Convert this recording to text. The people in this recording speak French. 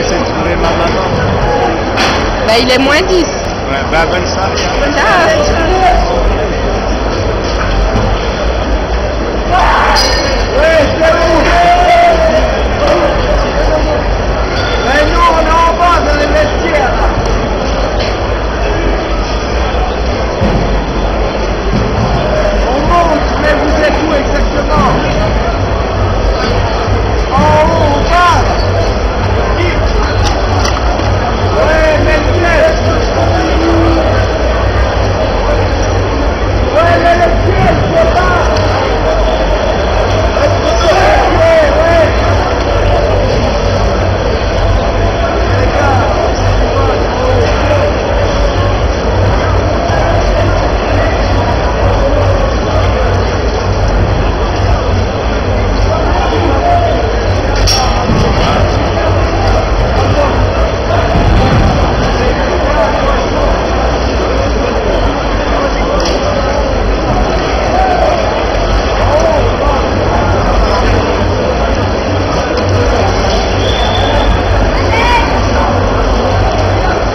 essayer de trouver ma maman. Bah, il est moins 10. Ouais, bah bonne soirée. Ciao.